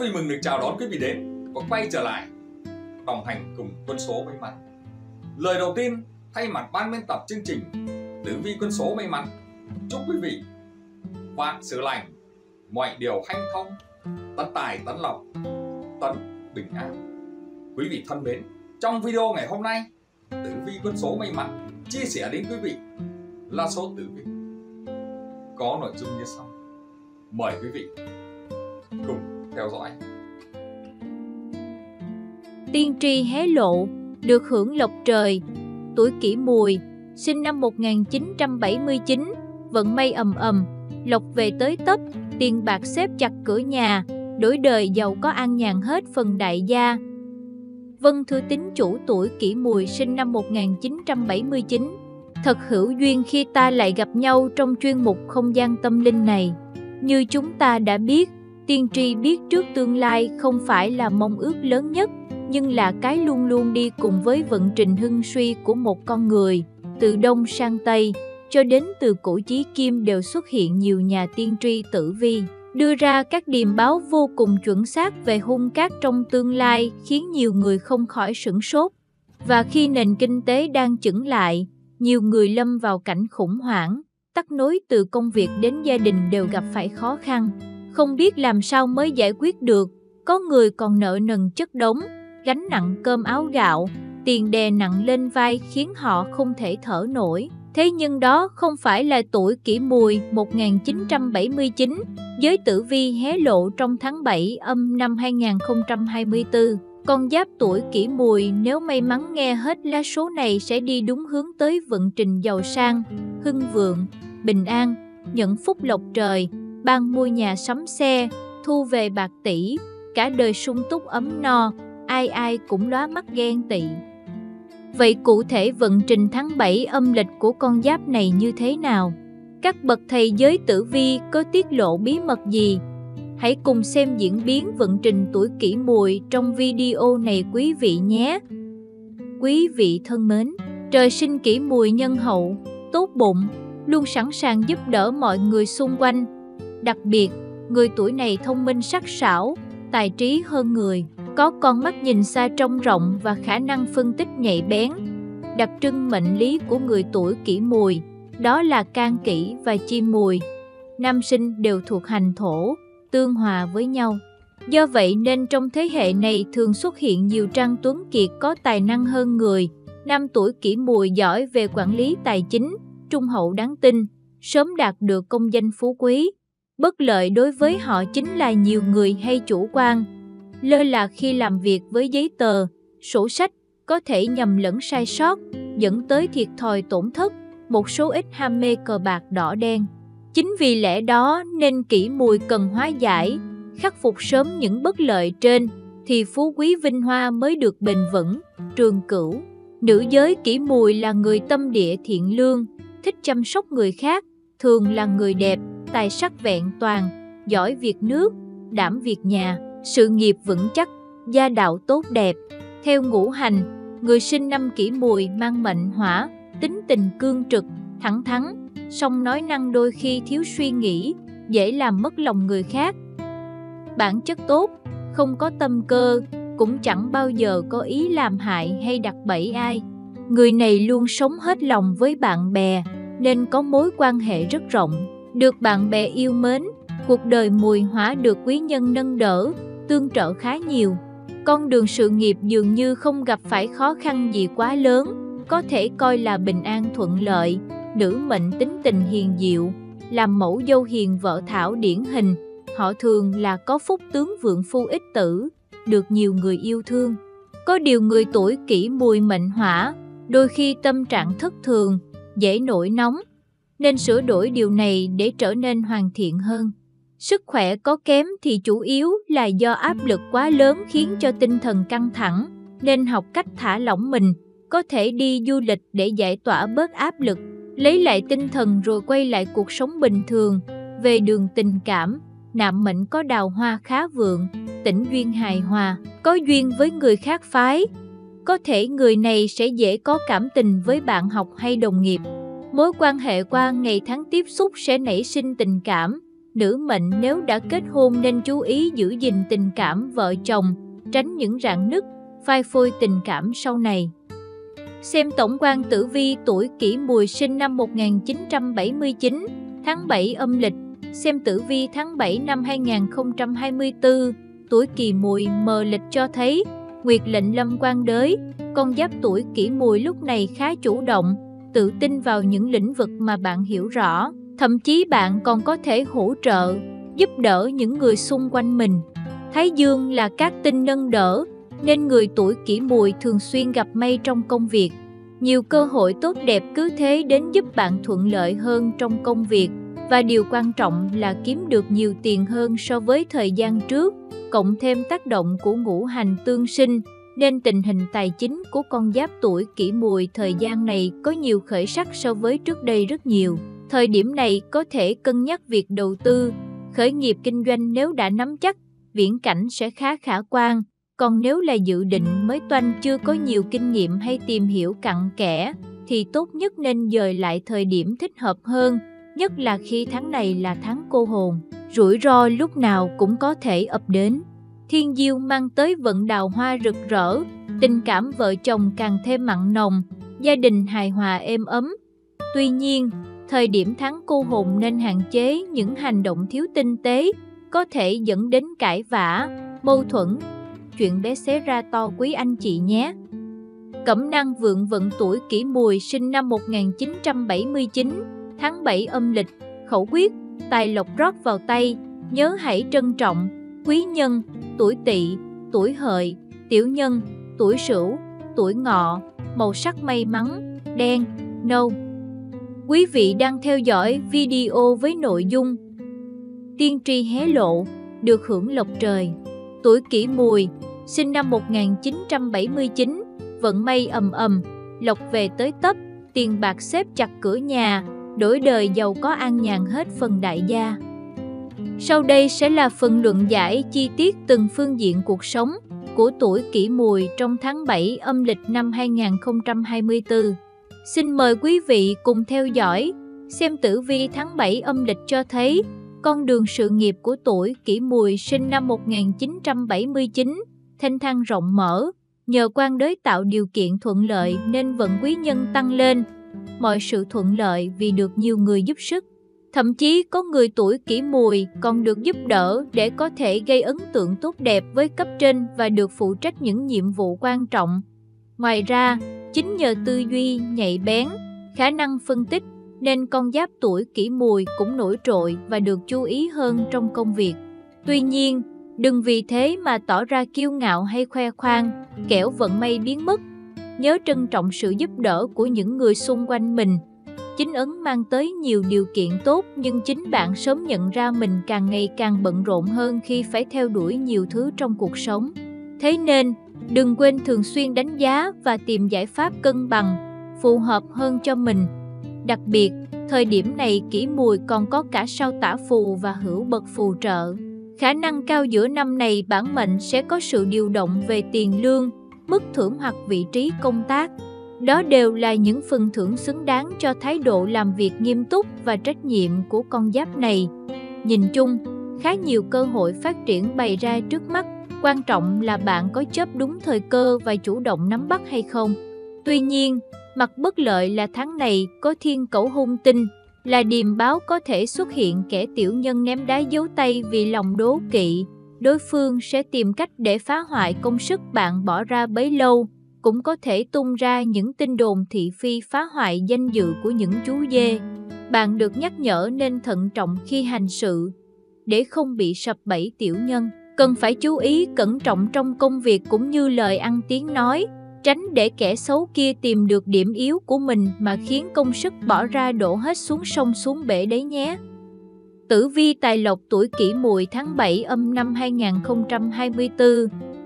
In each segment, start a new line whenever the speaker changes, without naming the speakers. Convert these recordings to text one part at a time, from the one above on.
vui mừng được chào đón quý vị đến và quay trở lại đồng hành cùng quân số may mắn. Lời đầu tiên thay mặt ban biên tập chương trình Tử vi quân số may mắn chúc quý vị vạn sự lành, mọi điều hanh thông, tấn tài tấn lộc, tấn bình an. Quý vị thân mến, trong video ngày hôm nay, Tử vi quân số may mắn chia sẻ đến quý vị là số tử vi có nội dung như sau. Mời quý vị cùng theo dõi.
Tiên tri hé lộ, được hưởng lộc trời, tuổi kỷ mùi, sinh năm 1979, vận may ầm ầm, lộc về tới tấp, tiền bạc xếp chặt cửa nhà, đổi đời giàu có an nhàn hết phần đại gia. Vân Thư Tín chủ tuổi kỷ mùi sinh năm 1979. Thật hữu duyên khi ta lại gặp nhau trong chuyên mục không gian tâm linh này. Như chúng ta đã biết, tiên tri biết trước tương lai không phải là mong ước lớn nhất, nhưng là cái luôn luôn đi cùng với vận trình hưng suy của một con người, từ đông sang tây, cho đến từ cổ chí kim đều xuất hiện nhiều nhà tiên tri tử vi, đưa ra các điềm báo vô cùng chuẩn xác về hung cát trong tương lai khiến nhiều người không khỏi sửng sốt. Và khi nền kinh tế đang chững lại, nhiều người lâm vào cảnh khủng hoảng, tắc nối từ công việc đến gia đình đều gặp phải khó khăn, không biết làm sao mới giải quyết được, có người còn nợ nần chất đống, gánh nặng cơm áo gạo, tiền đè nặng lên vai khiến họ không thể thở nổi. Thế nhưng đó không phải là tuổi kỷ mùi 1979, giới tử vi hé lộ trong tháng 7 âm năm 2024. Con giáp tuổi kỷ mùi nếu may mắn nghe hết lá số này sẽ đi đúng hướng tới vận trình giàu sang, hưng vượng, bình an, nhận phúc lộc trời, ban mua nhà sắm xe, thu về bạc tỷ, cả đời sung túc ấm no, ai ai cũng lóa mắt ghen tị. Vậy cụ thể vận trình tháng 7 âm lịch của con giáp này như thế nào? Các bậc thầy giới tử vi có tiết lộ bí mật gì? Hãy cùng xem diễn biến vận trình tuổi kỷ mùi trong video này quý vị nhé. Quý vị thân mến, trời sinh kỷ mùi nhân hậu, tốt bụng, luôn sẵn sàng giúp đỡ mọi người xung quanh. Đặc biệt, người tuổi này thông minh sắc sảo, tài trí hơn người có con mắt nhìn xa trông rộng và khả năng phân tích nhạy bén. Đặc trưng mệnh lý của người tuổi kỷ mùi, đó là can kỷ và chim mùi. Nam sinh đều thuộc hành thổ, tương hòa với nhau. Do vậy nên trong thế hệ này thường xuất hiện nhiều trang tuấn kiệt có tài năng hơn người. Năm tuổi kỷ mùi giỏi về quản lý tài chính, trung hậu đáng tin, sớm đạt được công danh phú quý. Bất lợi đối với họ chính là nhiều người hay chủ quan, lơ là khi làm việc với giấy tờ, sổ sách, có thể nhầm lẫn sai sót, dẫn tới thiệt thòi tổn thất, một số ít ham mê cờ bạc đỏ đen. Chính vì lẽ đó nên kỹ mùi cần hóa giải, khắc phục sớm những bất lợi trên, thì phú quý vinh hoa mới được bền vững, trường cửu. Nữ giới kỹ mùi là người tâm địa thiện lương, thích chăm sóc người khác, thường là người đẹp, tài sắc vẹn toàn, giỏi việc nước, đảm việc nhà sự nghiệp vững chắc, gia đạo tốt đẹp. Theo ngũ hành, người sinh năm kỷ mùi mang mệnh hỏa, tính tình cương trực, thẳng thắn, song nói năng đôi khi thiếu suy nghĩ, dễ làm mất lòng người khác. Bản chất tốt, không có tâm cơ, cũng chẳng bao giờ có ý làm hại hay đặt bẫy ai. Người này luôn sống hết lòng với bạn bè, nên có mối quan hệ rất rộng, được bạn bè yêu mến, cuộc đời mùi hỏa được quý nhân nâng đỡ, tương trợ khá nhiều. Con đường sự nghiệp dường như không gặp phải khó khăn gì quá lớn, có thể coi là bình an thuận lợi, nữ mệnh tính tình hiền diệu, làm mẫu dâu hiền vợ thảo điển hình, họ thường là có phúc tướng vượng phu ích tử, được nhiều người yêu thương. Có điều người tuổi kỷ mùi mệnh hỏa, đôi khi tâm trạng thất thường, dễ nổi nóng, nên sửa đổi điều này để trở nên hoàn thiện hơn. Sức khỏe có kém thì chủ yếu là do áp lực quá lớn khiến cho tinh thần căng thẳng, nên học cách thả lỏng mình, có thể đi du lịch để giải tỏa bớt áp lực, lấy lại tinh thần rồi quay lại cuộc sống bình thường. Về đường tình cảm, nạm mệnh có đào hoa khá vượng, tỉnh duyên hài hòa, có duyên với người khác phái. Có thể người này sẽ dễ có cảm tình với bạn học hay đồng nghiệp. Mối quan hệ qua ngày tháng tiếp xúc sẽ nảy sinh tình cảm, Nữ mệnh nếu đã kết hôn nên chú ý giữ gìn tình cảm vợ chồng, tránh những rạn nứt, phai phôi tình cảm sau này. Xem tổng quan tử vi tuổi kỷ mùi sinh năm 1979, tháng 7 âm lịch. Xem tử vi tháng 7 năm 2024, tuổi kỷ mùi mờ lịch cho thấy, Nguyệt lệnh lâm quan đới, con giáp tuổi kỷ mùi lúc này khá chủ động, tự tin vào những lĩnh vực mà bạn hiểu rõ. Thậm chí bạn còn có thể hỗ trợ, giúp đỡ những người xung quanh mình. Thái Dương là các tinh nâng đỡ, nên người tuổi kỷ mùi thường xuyên gặp may trong công việc. Nhiều cơ hội tốt đẹp cứ thế đến giúp bạn thuận lợi hơn trong công việc và điều quan trọng là kiếm được nhiều tiền hơn so với thời gian trước, cộng thêm tác động của ngũ hành tương sinh, nên tình hình tài chính của con giáp tuổi kỷ mùi thời gian này có nhiều khởi sắc so với trước đây rất nhiều. Thời điểm này có thể cân nhắc việc đầu tư, khởi nghiệp kinh doanh nếu đã nắm chắc, viễn cảnh sẽ khá khả quan. Còn nếu là dự định mới toanh chưa có nhiều kinh nghiệm hay tìm hiểu cặn kẽ, thì tốt nhất nên dời lại thời điểm thích hợp hơn, nhất là khi tháng này là tháng cô hồn. Rủi ro lúc nào cũng có thể ập đến. Thiên diêu mang tới vận đào hoa rực rỡ, tình cảm vợ chồng càng thêm mặn nồng, gia đình hài hòa êm ấm. Tuy nhiên, thời điểm tháng cô hồn nên hạn chế những hành động thiếu tinh tế, có thể dẫn đến cãi vã, mâu thuẫn, chuyện bé xé ra to quý anh chị nhé. Cẩm năng vượng vận tuổi kỷ mùi sinh năm 1979, tháng 7 âm lịch, khẩu quyết, tài lộc rót vào tay, nhớ hãy trân trọng, quý nhân, tuổi tỵ, tuổi hợi, tiểu nhân, tuổi sửu, tuổi ngọ, màu sắc may mắn, đen, nâu. Quý vị đang theo dõi video với nội dung Tiên tri hé lộ, được hưởng lộc trời. Tuổi kỷ mùi, sinh năm 1979, vận may ầm ầm, lộc về tới tấp, tiền bạc xếp chặt cửa nhà, đổi đời giàu có an nhàn hết phần đại gia. Sau đây sẽ là phần luận giải chi tiết từng phương diện cuộc sống của tuổi kỷ mùi trong tháng 7 âm lịch năm 2024. Xin mời quý vị cùng theo dõi, xem tử vi tháng 7 âm lịch cho thấy con đường sự nghiệp của tuổi kỷ mùi sinh năm 1979, thanh thang rộng mở, nhờ quan đới tạo điều kiện thuận lợi nên vận quý nhân tăng lên, mọi sự thuận lợi vì được nhiều người giúp sức. Thậm chí có người tuổi kỷ mùi còn được giúp đỡ để có thể gây ấn tượng tốt đẹp với cấp trên và được phụ trách những nhiệm vụ quan trọng. Ngoài ra, chính nhờ tư duy nhạy bén, khả năng phân tích nên con giáp tuổi kỷ mùi cũng nổi trội và được chú ý hơn trong công việc. Tuy nhiên, đừng vì thế mà tỏ ra kiêu ngạo hay khoe khoang, kẻo vận may biến mất. Nhớ trân trọng sự giúp đỡ của những người xung quanh mình. Chính ấn mang tới nhiều điều kiện tốt nhưng chính bạn sớm nhận ra mình càng ngày càng bận rộn hơn khi phải theo đuổi nhiều thứ trong cuộc sống. Thế nên, đừng quên thường xuyên đánh giá và tìm giải pháp cân bằng, phù hợp hơn cho mình Đặc biệt, thời điểm này kỷ mùi còn có cả sao tả phù và hữu bậc phù trợ. Khả năng cao giữa năm này bản mệnh sẽ có sự điều động về tiền lương, mức thưởng hoặc vị trí công tác. Đó đều là những phần thưởng xứng đáng cho thái độ làm việc nghiêm túc và trách nhiệm của con giáp này. Nhìn chung, khá nhiều cơ hội phát triển bày ra trước mắt, quan trọng là bạn có chấp đúng thời cơ và chủ động nắm bắt hay không. Tuy nhiên, Mặt bất lợi là tháng này có thiên cẩu hung tinh, là điềm báo có thể xuất hiện kẻ tiểu nhân ném đá dấu tay vì lòng đố kỵ. Đối phương sẽ tìm cách để phá hoại công sức bạn bỏ ra bấy lâu, cũng có thể tung ra những tin đồn thị phi phá hoại danh dự của những chú dê. Bạn được nhắc nhở nên thận trọng khi hành sự, để không bị sập bẫy tiểu nhân. Cần phải chú ý cẩn trọng trong công việc cũng như lời ăn tiếng nói, tránh để kẻ xấu kia tìm được điểm yếu của mình mà khiến công sức bỏ ra đổ hết xuống sông xuống bể đấy nhé. Tử vi tài lộc tuổi kỷ mùi tháng 7 âm năm 2024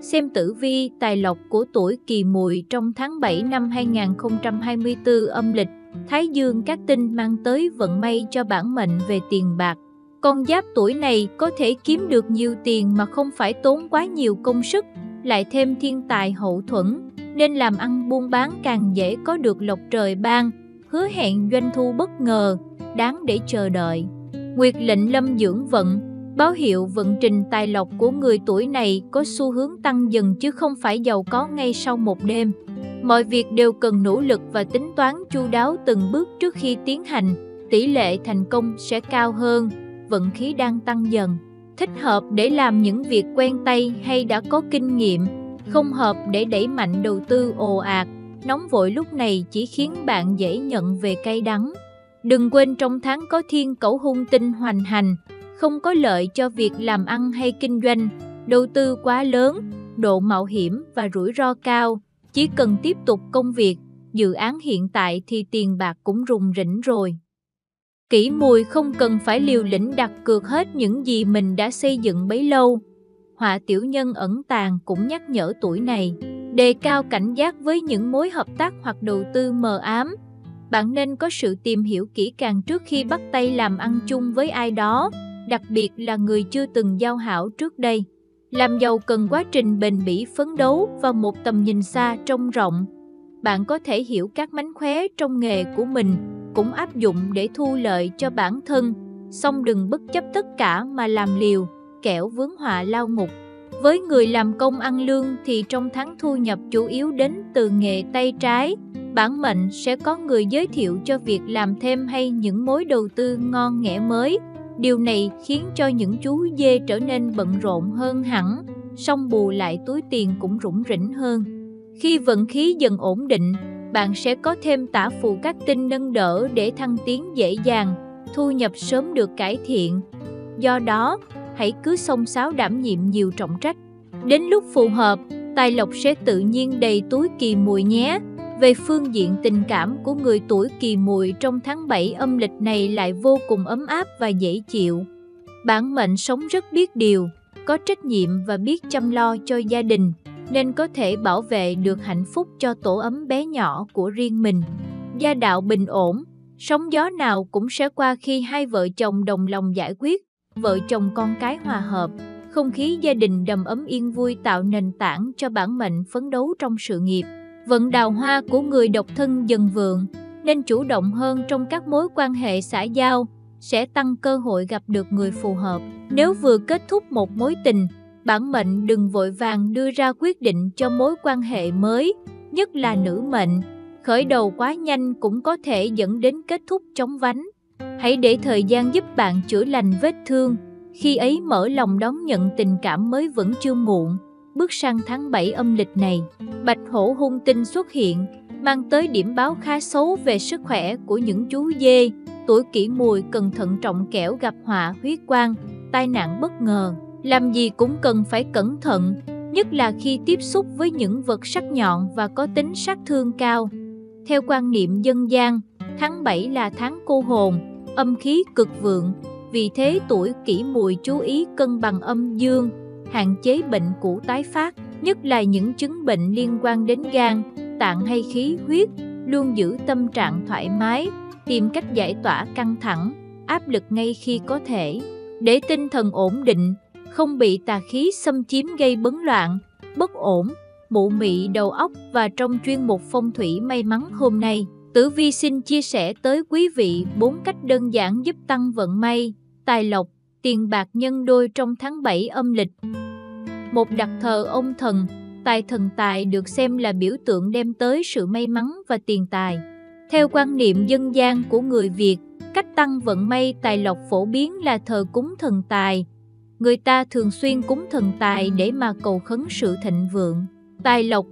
Xem tử vi tài lộc của tuổi kỳ mùi trong tháng 7 năm 2024 âm lịch Thái dương các tinh mang tới vận may cho bản mệnh về tiền bạc Con giáp tuổi này có thể kiếm được nhiều tiền mà không phải tốn quá nhiều công sức Lại thêm thiên tài hậu thuẫn nên làm ăn buôn bán càng dễ có được lộc trời ban, hứa hẹn doanh thu bất ngờ, đáng để chờ đợi. Nguyệt lệnh lâm dưỡng vận, báo hiệu vận trình tài lộc của người tuổi này có xu hướng tăng dần chứ không phải giàu có ngay sau một đêm. Mọi việc đều cần nỗ lực và tính toán chu đáo từng bước trước khi tiến hành, tỷ lệ thành công sẽ cao hơn, vận khí đang tăng dần. Thích hợp để làm những việc quen tay hay đã có kinh nghiệm, không hợp để đẩy mạnh đầu tư ồ ạt, nóng vội lúc này chỉ khiến bạn dễ nhận về cay đắng. Đừng quên trong tháng có thiên cẩu hung tinh hoành hành, không có lợi cho việc làm ăn hay kinh doanh, đầu tư quá lớn, độ mạo hiểm và rủi ro cao. Chỉ cần tiếp tục công việc, dự án hiện tại thì tiền bạc cũng rùng rỉnh rồi. Kỷ mùi không cần phải liều lĩnh đặt cược hết những gì mình đã xây dựng bấy lâu. Họa tiểu nhân ẩn tàng cũng nhắc nhở tuổi này, đề cao cảnh giác với những mối hợp tác hoặc đầu tư mờ ám. Bạn nên có sự tìm hiểu kỹ càng trước khi bắt tay làm ăn chung với ai đó, đặc biệt là người chưa từng giao hảo trước đây. Làm giàu cần quá trình bền bỉ phấn đấu và một tầm nhìn xa trông rộng. Bạn có thể hiểu các mánh khóe trong nghề của mình, cũng áp dụng để thu lợi cho bản thân, song đừng bất chấp tất cả mà làm liều, kẻo vướng họa lao ngục. Với người làm công ăn lương thì trong tháng thu nhập chủ yếu đến từ nghề tay trái, bản mệnh sẽ có người giới thiệu cho việc làm thêm hay những mối đầu tư ngon nghẻ mới, Điều này khiến cho những chú dê trở nên bận rộn hơn hẳn, song bù lại túi tiền cũng rủng rỉnh hơn. Khi vận khí dần ổn định, bạn sẽ có thêm tả phù các tinh nâng đỡ để thăng tiến dễ dàng, thu nhập sớm được cải thiện. Do đó, hãy cứ song sáo đảm nhiệm nhiều trọng trách. Đến lúc phù hợp, tài lộc sẽ tự nhiên đầy túi kỳ mùi nhé. Về phương diện tình cảm của người tuổi kỳ mùi trong tháng 7 âm lịch này lại vô cùng ấm áp và dễ chịu. Bản mệnh sống rất biết điều, có trách nhiệm và biết chăm lo cho gia đình, nên có thể bảo vệ được hạnh phúc cho tổ ấm bé nhỏ của riêng mình. Gia đạo bình ổn, sóng gió nào cũng sẽ qua khi hai vợ chồng đồng lòng giải quyết, vợ chồng con cái hòa hợp, không khí gia đình đầm ấm yên vui tạo nền tảng cho bản mệnh phấn đấu trong sự nghiệp vận đào hoa của người độc thân dần vượng, nên chủ động hơn trong các mối quan hệ xã giao, sẽ tăng cơ hội gặp được người phù hợp. Nếu vừa kết thúc một mối tình, bản mệnh đừng vội vàng đưa ra quyết định cho mối quan hệ mới, nhất là nữ mệnh. Khởi đầu quá nhanh cũng có thể dẫn đến kết thúc chóng vánh. Hãy để thời gian giúp bạn chữa lành vết thương, khi ấy mở lòng đón nhận tình cảm mới vẫn chưa muộn bước sang tháng 7 âm lịch này, bạch hổ hung tinh xuất hiện, mang tới điểm báo khá xấu về sức khỏe của những chú dê. Tuổi kỷ mùi cần thận trọng kẻo gặp họa huyết quang, tai nạn bất ngờ. Làm gì cũng cần phải cẩn thận, nhất là khi tiếp xúc với những vật sắc nhọn và có tính sát thương cao. Theo quan niệm dân gian, tháng 7 là tháng cô hồn, âm khí cực vượng, vì thế tuổi kỷ mùi chú ý cân bằng âm dương, hạn chế bệnh cũ tái phát, nhất là những chứng bệnh liên quan đến gan, tạng hay khí huyết, luôn giữ tâm trạng thoải mái, tìm cách giải tỏa căng thẳng, áp lực ngay khi có thể, để tinh thần ổn định, không bị tà khí xâm chiếm gây bấn loạn, bất ổn, mụ mị đầu óc và trong chuyên mục phong thủy may mắn hôm nay, Tử Vi xin chia sẻ tới quý vị bốn cách đơn giản giúp tăng vận may, tài lộc, tiền bạc nhân đôi trong tháng 7 âm lịch. Một đặc thờ ông thần, tài thần tài được xem là biểu tượng đem tới sự may mắn và tiền tài. Theo quan niệm dân gian của người Việt, cách tăng vận may tài lộc phổ biến là thờ cúng thần tài. Người ta thường xuyên cúng thần tài để mà cầu khấn sự thịnh vượng, tài lộc.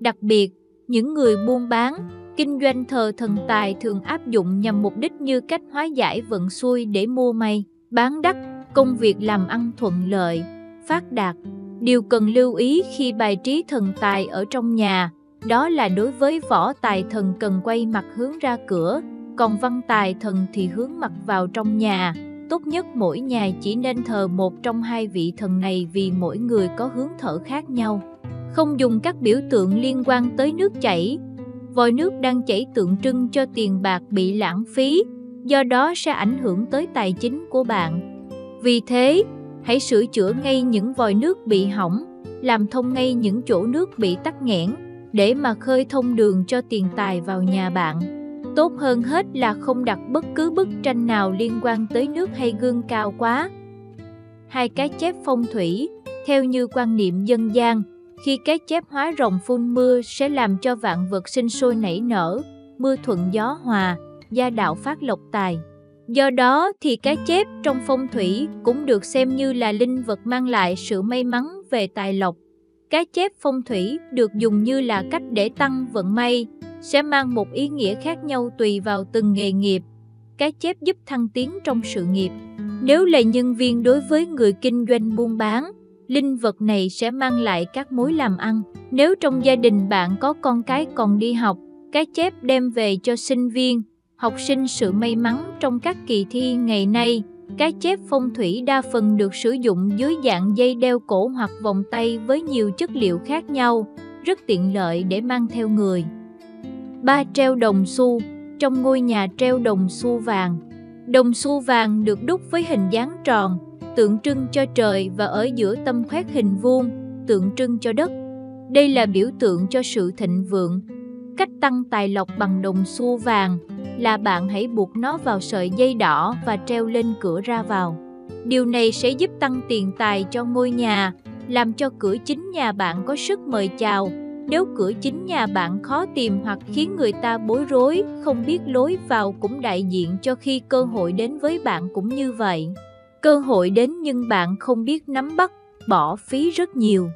Đặc biệt, những người buôn bán, kinh doanh thờ thần tài thường áp dụng nhằm mục đích như cách hóa giải vận xui để mua may, bán đắt, công việc làm ăn thuận lợi, phát đạt. Điều cần lưu ý khi bài trí thần tài ở trong nhà, đó là đối với võ tài thần cần quay mặt hướng ra cửa, còn văn tài thần thì hướng mặt vào trong nhà. Tốt nhất mỗi nhà chỉ nên thờ một trong hai vị thần này vì mỗi người có hướng thở khác nhau. Không dùng các biểu tượng liên quan tới nước chảy. Vòi nước đang chảy tượng trưng cho tiền bạc bị lãng phí, do đó sẽ ảnh hưởng tới tài chính của bạn. Vì thế, hãy sửa chữa ngay những vòi nước bị hỏng, làm thông ngay những chỗ nước bị tắc nghẽn, để mà khơi thông đường cho tiền tài vào nhà bạn. Tốt hơn hết là không đặt bất cứ bức tranh nào liên quan tới nước hay gương cao quá. Hai cái chép phong thủy, theo như quan niệm dân gian, khi cái chép hóa rồng phun mưa sẽ làm cho vạn vật sinh sôi nảy nở, mưa thuận gió hòa, gia đạo phát lộc tài. Do đó thì cái chép trong phong thủy cũng được xem như là linh vật mang lại sự may mắn về tài lộc. Cái chép phong thủy được dùng như là cách để tăng vận may, sẽ mang một ý nghĩa khác nhau tùy vào từng nghề nghiệp. Cái chép giúp thăng tiến trong sự nghiệp. Nếu là nhân viên đối với người kinh doanh buôn bán, linh vật này sẽ mang lại các mối làm ăn. Nếu trong gia đình bạn có con cái còn đi học, cái chép đem về cho sinh viên, học sinh sự may mắn trong các kỳ thi ngày nay. Cái chép phong thủy đa phần được sử dụng dưới dạng dây đeo cổ hoặc vòng tay với nhiều chất liệu khác nhau, rất tiện lợi để mang theo người. Ba treo đồng xu, trong ngôi nhà treo đồng xu vàng. Đồng xu vàng được đúc với hình dáng tròn, tượng trưng cho trời và ở giữa tâm khoét hình vuông, tượng trưng cho đất. Đây là biểu tượng cho sự thịnh vượng. Cách tăng tài lộc bằng đồng xu vàng là bạn hãy buộc nó vào sợi dây đỏ và treo lên cửa ra vào. Điều này sẽ giúp tăng tiền tài cho ngôi nhà, làm cho cửa chính nhà bạn có sức mời chào. Nếu cửa chính nhà bạn khó tìm hoặc khiến người ta bối rối, không biết lối vào cũng đại diện cho khi cơ hội đến với bạn cũng như vậy. Cơ hội đến nhưng bạn không biết nắm bắt, bỏ phí rất nhiều.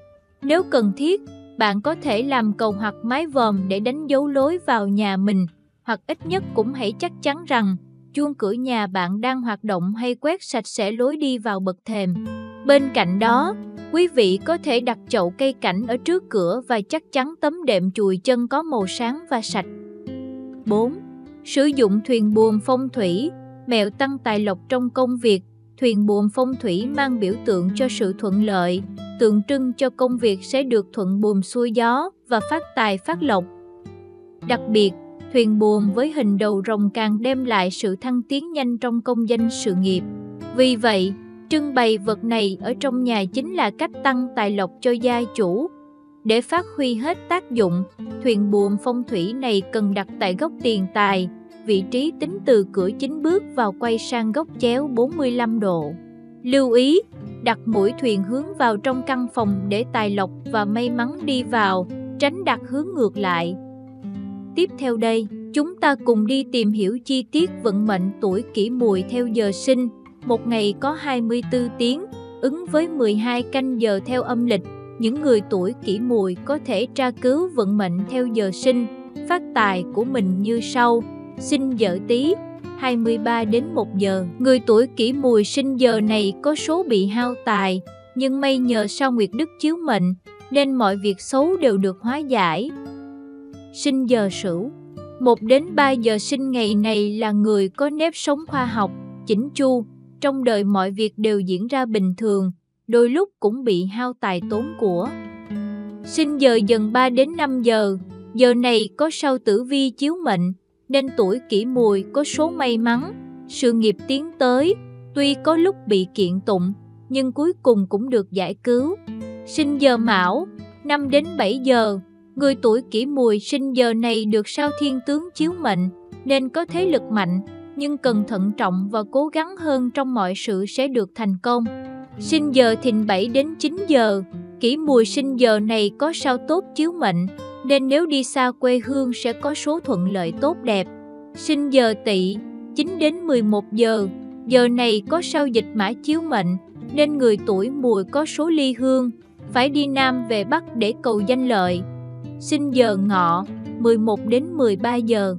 Nếu cần thiết, bạn có thể làm cầu hoặc mái vòm để đánh dấu lối vào nhà mình, hoặc ít nhất cũng hãy chắc chắn rằng chuông cửa nhà bạn đang hoạt động hay quét sạch sẽ lối đi vào bậc thềm. Bên cạnh đó, quý vị có thể đặt chậu cây cảnh ở trước cửa và chắc chắn tấm đệm chùi chân có màu sáng và sạch. 4. Sử dụng thuyền buồm phong thủy, mẹo tăng tài lộc trong công việc. Thuyền buồm phong thủy mang biểu tượng cho sự thuận lợi, tượng trưng cho công việc sẽ được thuận buồm xuôi gió và phát tài phát lộc. Đặc biệt, thuyền buồm với hình đầu rồng càng đem lại sự thăng tiến nhanh trong công danh sự nghiệp. Vì vậy, trưng bày vật này ở trong nhà chính là cách tăng tài lộc cho gia chủ. Để phát huy hết tác dụng, thuyền buồm phong thủy này cần đặt tại góc tiền tài, vị trí tính từ cửa chính bước vào quay sang góc chéo 45 độ. Lưu ý, đặt mũi thuyền hướng vào trong căn phòng để tài lộc và may mắn đi vào, tránh đặt hướng ngược lại. Tiếp theo đây, chúng ta cùng đi tìm hiểu chi tiết vận mệnh tuổi kỷ mùi theo giờ sinh. Một ngày có 24 tiếng, ứng với 12 canh giờ theo âm lịch. Những người tuổi kỷ mùi có thể tra cứu vận mệnh theo giờ sinh, phát tài của mình như sau. Sinh dở tí, 23 đến 1 giờ. Người tuổi kỷ mùi sinh giờ này có số bị hao tài, nhưng may nhờ sao Nguyệt Đức chiếu mệnh, nên mọi việc xấu đều được hóa giải. Sinh giờ sửu. 1 đến 3 giờ sinh ngày này là người có nếp sống khoa học, chỉnh chu, trong đời mọi việc đều diễn ra bình thường, đôi lúc cũng bị hao tài tốn của. Sinh giờ dần 3 đến 5 giờ, giờ này có sao tử vi chiếu mệnh, nên tuổi kỷ mùi có số may mắn, sự nghiệp tiến tới, tuy có lúc bị kiện tụng, nhưng cuối cùng cũng được giải cứu. Sinh giờ mão, 5 đến 7 giờ, người tuổi kỷ mùi sinh giờ này được sao thiên tướng chiếu mệnh, nên có thế lực mạnh, nhưng cần thận trọng và cố gắng hơn trong mọi sự sẽ được thành công. Sinh giờ thìn 7 đến 9 giờ, kỷ mùi sinh giờ này có sao tốt chiếu mệnh, nên nếu đi xa quê hương sẽ có số thuận lợi tốt đẹp. Sinh giờ tỵ 9 đến 11 giờ, giờ này có sao dịch mã chiếu mệnh, nên người tuổi mùi có số ly hương, phải đi Nam về Bắc để cầu danh lợi. Sinh giờ ngọ 11 đến 13 giờ,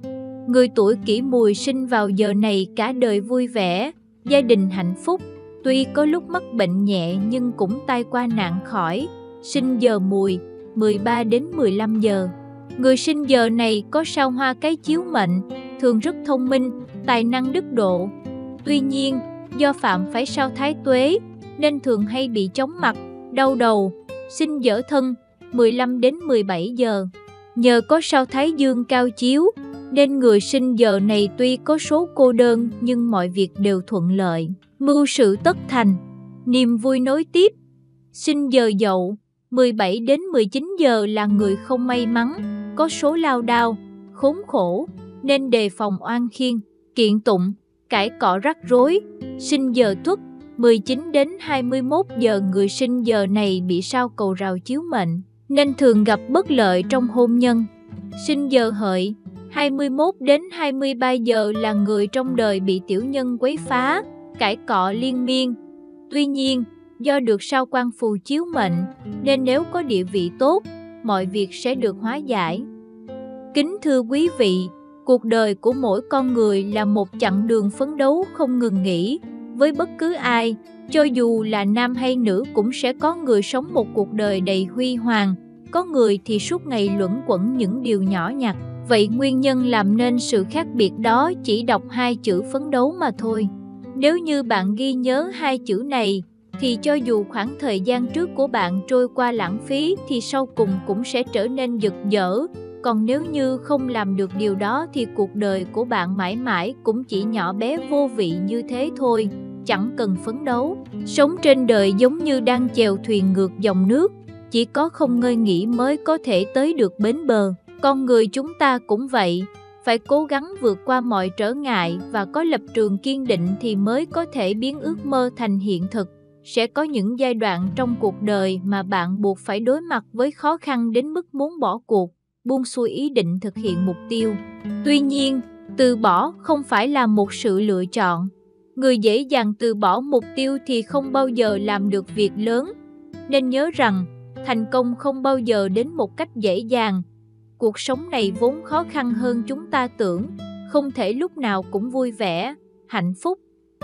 người tuổi kỷ mùi sinh vào giờ này cả đời vui vẻ, gia đình hạnh phúc, tuy có lúc mắc bệnh nhẹ nhưng cũng tai qua nạn khỏi. Sinh giờ mùi 13 đến 15 giờ. Người sinh giờ này có sao hoa cái chiếu mệnh, thường rất thông minh, tài năng đức độ. Tuy nhiên, do phạm phải sao thái tuế, nên thường hay bị chóng mặt, đau đầu, sinh dở thân 15 đến 17 giờ. Nhờ có sao thái dương cao chiếu, nên người sinh giờ này tuy có số cô đơn nhưng mọi việc đều thuận lợi, mưu sự tất thành, niềm vui nối tiếp. Sinh giờ dậu 17 đến 19 giờ là người không may mắn, có số lao đao, khốn khổ, nên đề phòng oan khiên, kiện tụng, cãi cọ rắc rối, sinh giờ tuất, 19 đến 21 giờ người sinh giờ này bị sao cầu rào chiếu mệnh, nên thường gặp bất lợi trong hôn nhân. Sinh giờ hợi, 21 đến 23 giờ là người trong đời bị tiểu nhân quấy phá, cãi cọ liên miên. Tuy nhiên, do được sao quan phù chiếu mệnh, nên nếu có địa vị tốt, mọi việc sẽ được hóa giải. Kính thưa quý vị, cuộc đời của mỗi con người là một chặng đường phấn đấu không ngừng nghỉ. Với bất cứ ai, cho dù là nam hay nữ cũng sẽ có người sống một cuộc đời đầy huy hoàng, có người thì suốt ngày luẩn quẩn những điều nhỏ nhặt. Vậy nguyên nhân làm nên sự khác biệt đó chỉ đọc hai chữ phấn đấu mà thôi. Nếu như bạn ghi nhớ hai chữ này, thì cho dù khoảng thời gian trước của bạn trôi qua lãng phí thì sau cùng cũng sẽ trở nên giật dở. Còn nếu như không làm được điều đó thì cuộc đời của bạn mãi mãi cũng chỉ nhỏ bé vô vị như thế thôi, chẳng cần phấn đấu. Sống trên đời giống như đang chèo thuyền ngược dòng nước, chỉ có không ngơi nghỉ mới có thể tới được bến bờ. Con người chúng ta cũng vậy, phải cố gắng vượt qua mọi trở ngại và có lập trường kiên định thì mới có thể biến ước mơ thành hiện thực. Sẽ có những giai đoạn trong cuộc đời mà bạn buộc phải đối mặt với khó khăn đến mức muốn bỏ cuộc, buông xuôi ý định thực hiện mục tiêu. Tuy nhiên, từ bỏ không phải là một sự lựa chọn. Người dễ dàng từ bỏ mục tiêu thì không bao giờ làm được việc lớn. Nên nhớ rằng, thành công không bao giờ đến một cách dễ dàng, cuộc sống này vốn khó khăn hơn chúng ta tưởng, không thể lúc nào cũng vui vẻ, hạnh phúc.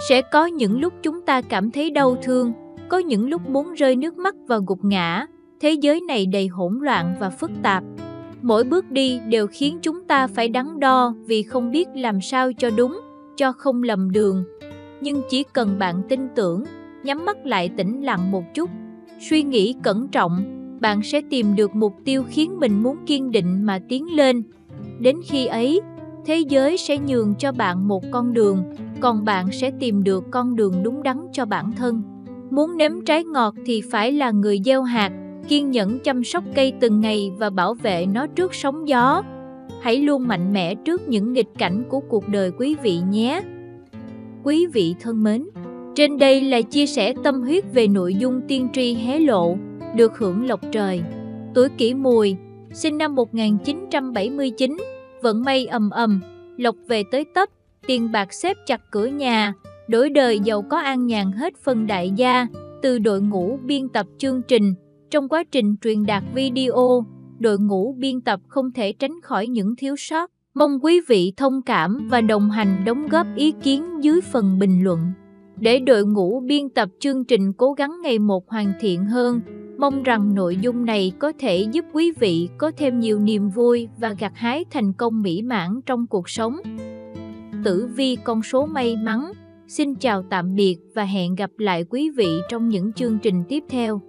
Sẽ có những lúc chúng ta cảm thấy đau thương, có những lúc muốn rơi nước mắt và gục ngã. Thế giới này đầy hỗn loạn và phức tạp. Mỗi bước đi đều khiến chúng ta phải đắn đo vì không biết làm sao cho đúng, cho không lầm đường. Nhưng chỉ cần bạn tin tưởng, nhắm mắt lại tĩnh lặng một chút, suy nghĩ cẩn trọng bạn sẽ tìm được mục tiêu khiến mình muốn kiên định mà tiến lên. Đến khi ấy, thế giới sẽ nhường cho bạn một con đường, còn bạn sẽ tìm được con đường đúng đắn cho bản thân. Muốn nếm trái ngọt thì phải là người gieo hạt, kiên nhẫn chăm sóc cây từng ngày và bảo vệ nó trước sóng gió. Hãy luôn mạnh mẽ trước những nghịch cảnh của cuộc đời quý vị nhé. Quý vị thân mến, trên đây là chia sẻ tâm huyết về nội dung tiên tri hé lộ được hưởng lộc trời. Tuổi kỷ mùi, sinh năm 1979, vận may ầm ầm, lộc về tới tấp, tiền bạc xếp chặt cửa nhà, đổi đời giàu có an nhàn hết phần đại gia, từ đội ngũ biên tập chương trình. Trong quá trình truyền đạt video, đội ngũ biên tập không thể tránh khỏi những thiếu sót. Mong quý vị thông cảm và đồng hành đóng góp ý kiến dưới phần bình luận. Để đội ngũ biên tập chương trình cố gắng ngày một hoàn thiện hơn, Mong rằng nội dung này có thể giúp quý vị có thêm nhiều niềm vui và gặt hái thành công mỹ mãn trong cuộc sống. Tử vi con số may mắn. Xin chào tạm biệt và hẹn gặp lại quý vị trong những chương trình tiếp theo.